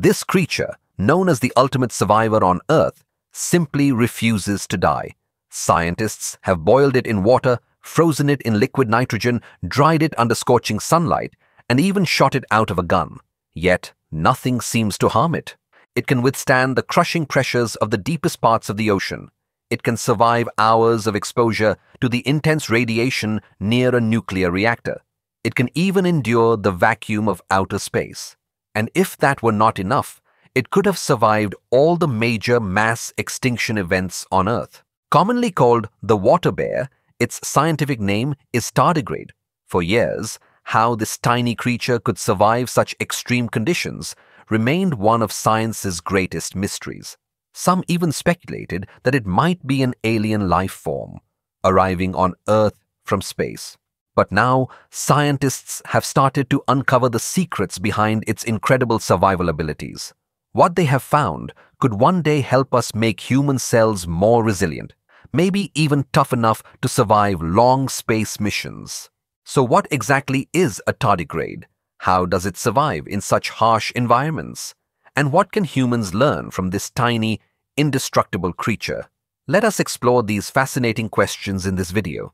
This creature, known as the ultimate survivor on Earth, simply refuses to die. Scientists have boiled it in water, frozen it in liquid nitrogen, dried it under scorching sunlight, and even shot it out of a gun. Yet, nothing seems to harm it. It can withstand the crushing pressures of the deepest parts of the ocean. It can survive hours of exposure to the intense radiation near a nuclear reactor. It can even endure the vacuum of outer space. And if that were not enough, it could have survived all the major mass extinction events on Earth. Commonly called the water bear, its scientific name is tardigrade. For years, how this tiny creature could survive such extreme conditions remained one of science's greatest mysteries. Some even speculated that it might be an alien life form, arriving on Earth from space. But now, scientists have started to uncover the secrets behind its incredible survival abilities. What they have found could one day help us make human cells more resilient, maybe even tough enough to survive long space missions. So what exactly is a tardigrade? How does it survive in such harsh environments? And what can humans learn from this tiny, indestructible creature? Let us explore these fascinating questions in this video.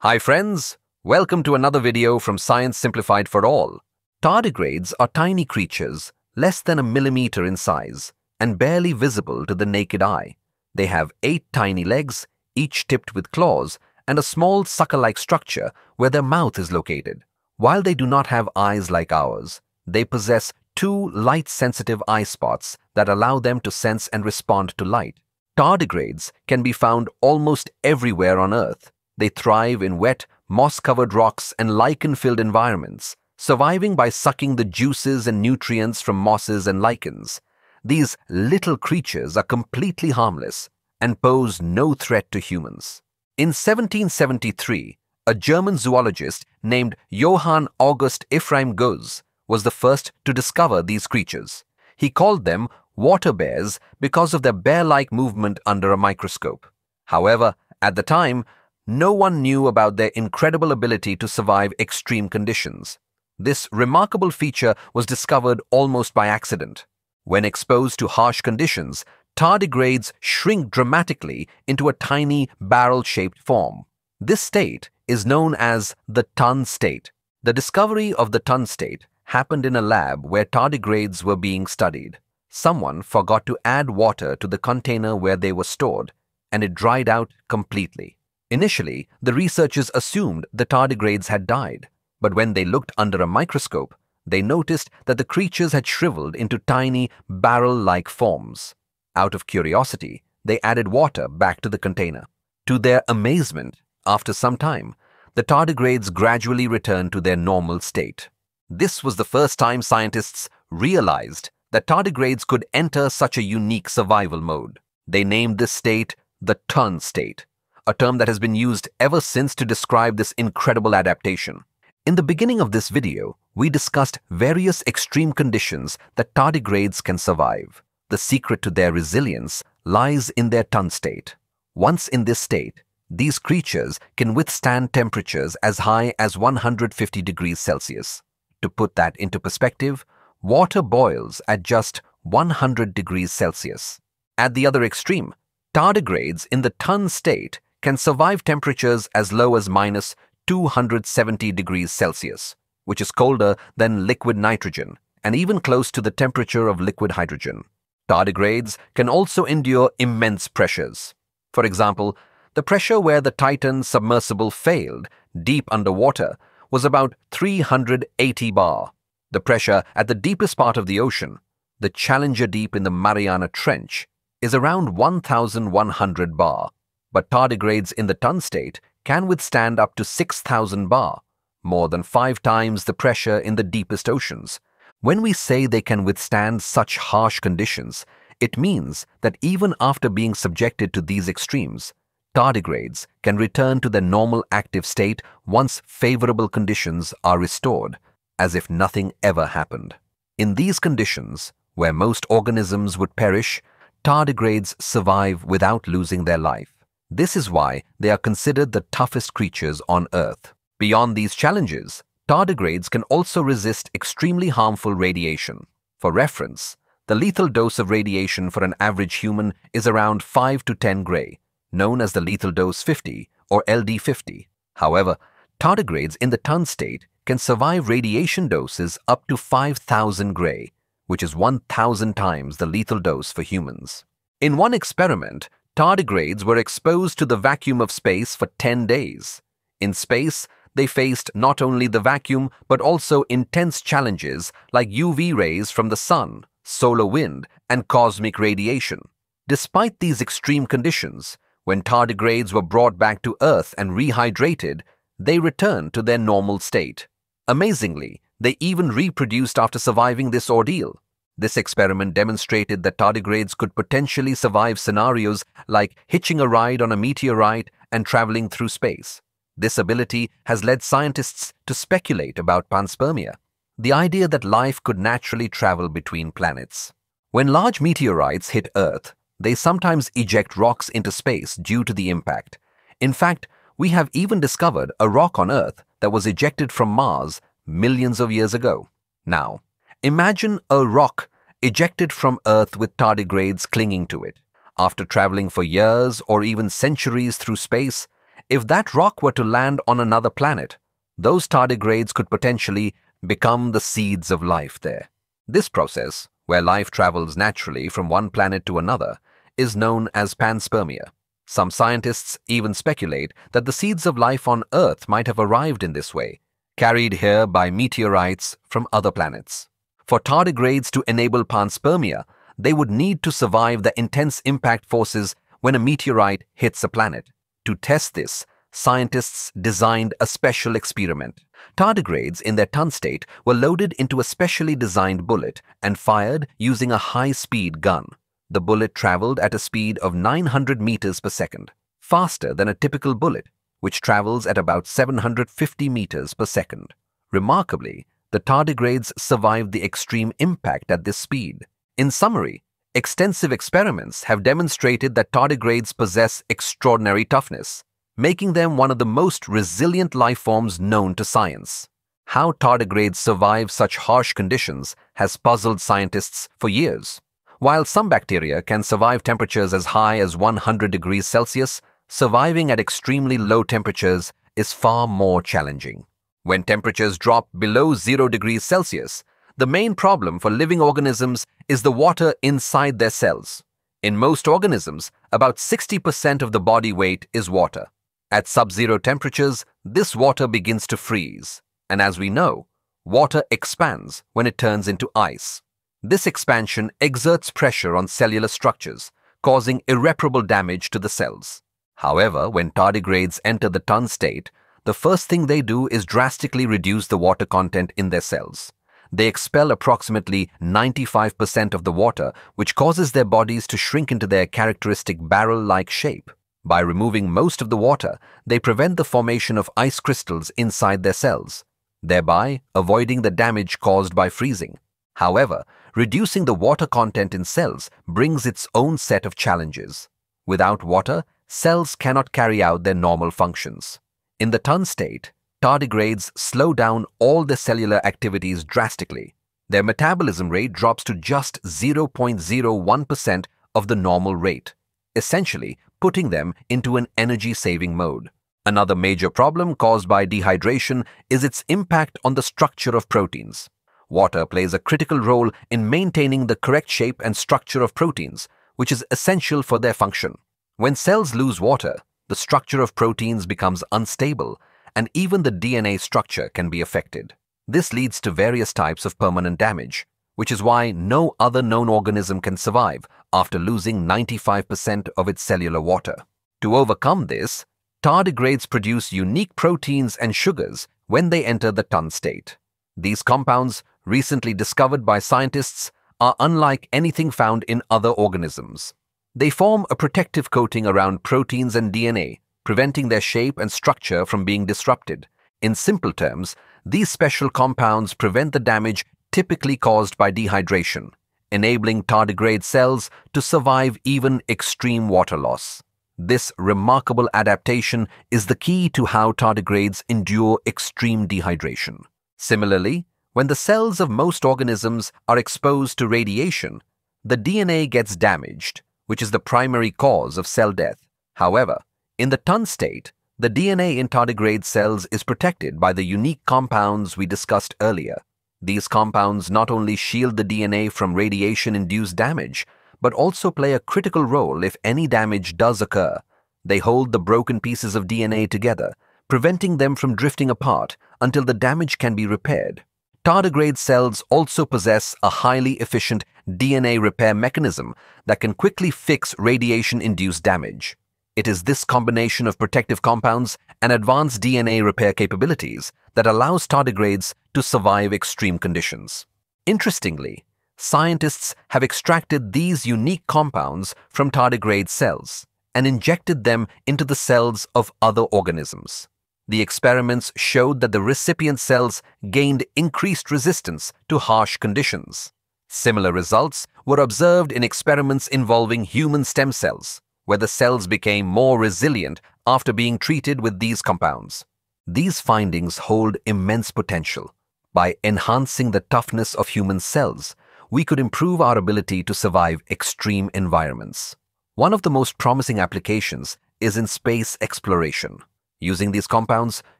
Hi friends, welcome to another video from Science Simplified for All. Tardigrades are tiny creatures, less than a millimeter in size, and barely visible to the naked eye. They have eight tiny legs, each tipped with claws, and a small sucker-like structure where their mouth is located. While they do not have eyes like ours, they possess two light-sensitive eye spots that allow them to sense and respond to light. Tardigrades can be found almost everywhere on Earth. They thrive in wet, moss-covered rocks and lichen-filled environments, surviving by sucking the juices and nutrients from mosses and lichens. These little creatures are completely harmless and pose no threat to humans. In 1773, a German zoologist named Johann August Ephraim Goeze was the first to discover these creatures. He called them water bears because of their bear-like movement under a microscope. However, at the time, no one knew about their incredible ability to survive extreme conditions. This remarkable feature was discovered almost by accident. When exposed to harsh conditions, tardigrades shrink dramatically into a tiny barrel-shaped form. This state is known as the tun state. The discovery of the tun state happened in a lab where tardigrades were being studied. Someone forgot to add water to the container where they were stored, and it dried out completely. Initially, the researchers assumed the tardigrades had died, but when they looked under a microscope, they noticed that the creatures had shriveled into tiny, barrel-like forms. Out of curiosity, they added water back to the container. To their amazement, after some time, the tardigrades gradually returned to their normal state. This was the first time scientists realized that tardigrades could enter such a unique survival mode. They named this state the tun state, a term that has been used ever since to describe this incredible adaptation. In the beginning of this video, we discussed various extreme conditions that tardigrades can survive. The secret to their resilience lies in their tun state. Once in this state, these creatures can withstand temperatures as high as 150 degrees Celsius. To put that into perspective, water boils at just 100 degrees Celsius. At the other extreme, tardigrades in the tun state can survive temperatures as low as minus 270 degrees Celsius, which is colder than liquid nitrogen and even close to the temperature of liquid hydrogen. Tardigrades can also endure immense pressures. For example, the pressure where the Titan submersible failed, deep underwater, was about 380 bar. The pressure at the deepest part of the ocean, the Challenger Deep in the Mariana Trench, is around 1,100 bar. But tardigrades in the tun state can withstand up to 6,000 bar, more than five times the pressure in the deepest oceans. When we say they can withstand such harsh conditions, it means that even after being subjected to these extremes, tardigrades can return to their normal active state once favorable conditions are restored, as if nothing ever happened. In these conditions, where most organisms would perish, tardigrades survive without losing their life. This is why they are considered the toughest creatures on Earth. Beyond these challenges, tardigrades can also resist extremely harmful radiation. For reference, the lethal dose of radiation for an average human is around 5 to 10 gray, known as the lethal dose 50 or LD50. However, tardigrades in the tun state can survive radiation doses up to 5000 gray, which is 1000 times the lethal dose for humans. In one experiment, tardigrades were exposed to the vacuum of space for 10 days. In space, they faced not only the vacuum but also intense challenges like UV rays from the sun, solar wind, and cosmic radiation. Despite these extreme conditions, when tardigrades were brought back to Earth and rehydrated, they returned to their normal state. Amazingly, they even reproduced after surviving this ordeal. This experiment demonstrated that tardigrades could potentially survive scenarios like hitching a ride on a meteorite and traveling through space. This ability has led scientists to speculate about panspermia, the idea that life could naturally travel between planets. When large meteorites hit Earth, they sometimes eject rocks into space due to the impact. In fact, we have even discovered a rock on Earth that was ejected from Mars millions of years ago. Now, imagine a rock ejected from Earth with tardigrades clinging to it. After traveling for years or even centuries through space, if that rock were to land on another planet, those tardigrades could potentially become the seeds of life there. This process, where life travels naturally from one planet to another, is known as panspermia. Some scientists even speculate that the seeds of life on Earth might have arrived in this way, carried here by meteorites from other planets. For tardigrades to enable panspermia, they would need to survive the intense impact forces when a meteorite hits a planet. To test this, scientists designed a special experiment. Tardigrades in their tun state were loaded into a specially designed bullet and fired using a high-speed gun. The bullet traveled at a speed of 900 meters per second, faster than a typical bullet, which travels at about 750 meters per second. Remarkably, the tardigrades survived the extreme impact at this speed. In summary, extensive experiments have demonstrated that tardigrades possess extraordinary toughness, making them one of the most resilient life forms known to science. How tardigrades survive such harsh conditions has puzzled scientists for years. While some bacteria can survive temperatures as high as 100 degrees Celsius, surviving at extremely low temperatures is far more challenging. When temperatures drop below 0 degrees Celsius, the main problem for living organisms is the water inside their cells. In most organisms, about 60% of the body weight is water. At sub-zero temperatures, this water begins to freeze. And as we know, water expands when it turns into ice. This expansion exerts pressure on cellular structures, causing irreparable damage to the cells. However, when tardigrades enter the tun state, the first thing they do is drastically reduce the water content in their cells. They expel approximately 95% of the water, which causes their bodies to shrink into their characteristic barrel-like shape. By removing most of the water, they prevent the formation of ice crystals inside their cells, thereby avoiding the damage caused by freezing. However, reducing the water content in cells brings its own set of challenges. Without water, cells cannot carry out their normal functions. In the tun state, tardigrades slow down all their cellular activities drastically. Their metabolism rate drops to just 0.01% of the normal rate, essentially putting them into an energy-saving mode. Another major problem caused by dehydration is its impact on the structure of proteins. Water plays a critical role in maintaining the correct shape and structure of proteins, which is essential for their function. When cells lose water, the structure of proteins becomes unstable and even the DNA structure can be affected. This leads to various types of permanent damage, which is why no other known organism can survive after losing 95% of its cellular water. To overcome this, tardigrades produce unique proteins and sugars when they enter the tun state. These compounds recently discovered by scientists, are unlike anything found in other organisms. They form a protective coating around proteins and DNA, preventing their shape and structure from being disrupted. In simple terms, these special compounds prevent the damage typically caused by dehydration, enabling tardigrade cells to survive even extreme water loss. This remarkable adaptation is the key to how tardigrades endure extreme dehydration. Similarly, when the cells of most organisms are exposed to radiation, the DNA gets damaged, which is the primary cause of cell death. However, in the TUN state, the DNA in tardigrade cells is protected by the unique compounds we discussed earlier. These compounds not only shield the DNA from radiation-induced damage, but also play a critical role if any damage does occur. They hold the broken pieces of DNA together, preventing them from drifting apart until the damage can be repaired. Tardigrade cells also possess a highly efficient DNA repair mechanism that can quickly fix radiation-induced damage. It is this combination of protective compounds and advanced DNA repair capabilities that allows tardigrades to survive extreme conditions. Interestingly, scientists have extracted these unique compounds from tardigrade cells and injected them into the cells of other organisms. The experiments showed that the recipient cells gained increased resistance to harsh conditions. Similar results were observed in experiments involving human stem cells, where the cells became more resilient after being treated with these compounds. These findings hold immense potential. By enhancing the toughness of human cells, we could improve our ability to survive extreme environments. One of the most promising applications is in space exploration. Using these compounds,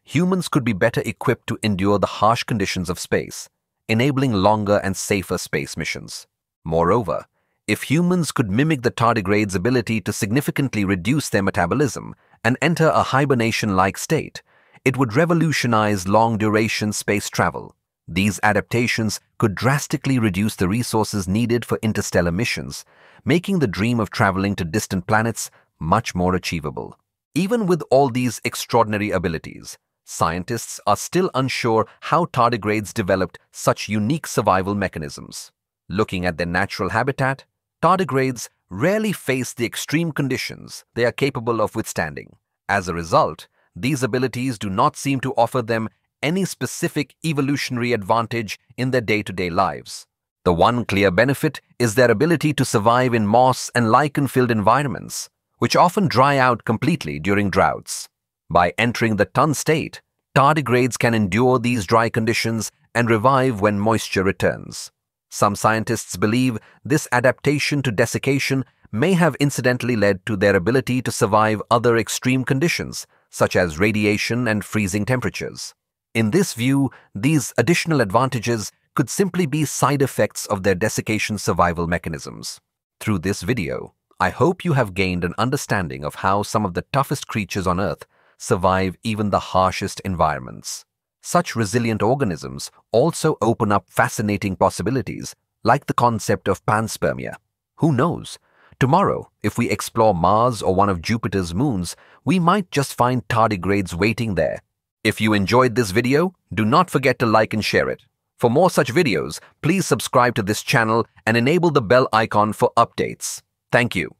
humans could be better equipped to endure the harsh conditions of space, enabling longer and safer space missions. Moreover, if humans could mimic the tardigrade's ability to significantly reduce their metabolism and enter a hibernation-like state, it would revolutionize long-duration space travel. These adaptations could drastically reduce the resources needed for interstellar missions, making the dream of traveling to distant planets much more achievable. Even with all these extraordinary abilities, scientists are still unsure how tardigrades developed such unique survival mechanisms. Looking at their natural habitat, tardigrades rarely face the extreme conditions they are capable of withstanding. As a result, these abilities do not seem to offer them any specific evolutionary advantage in their day-to-day lives. The one clear benefit is their ability to survive in moss and lichen-filled environments, which often dry out completely during droughts. By entering the TUN state, tardigrades can endure these dry conditions and revive when moisture returns. Some scientists believe this adaptation to desiccation may have incidentally led to their ability to survive other extreme conditions, such as radiation and freezing temperatures. In this view, these additional advantages could simply be side effects of their desiccation survival mechanisms. Through this video, I hope you have gained an understanding of how some of the toughest creatures on Earth survive even the harshest environments. Such resilient organisms also open up fascinating possibilities, like the concept of panspermia. Who knows? Tomorrow, if we explore Mars or one of Jupiter's moons, we might just find tardigrades waiting there. If you enjoyed this video, do not forget to like and share it. For more such videos, please subscribe to this channel and enable the bell icon for updates. Thank you.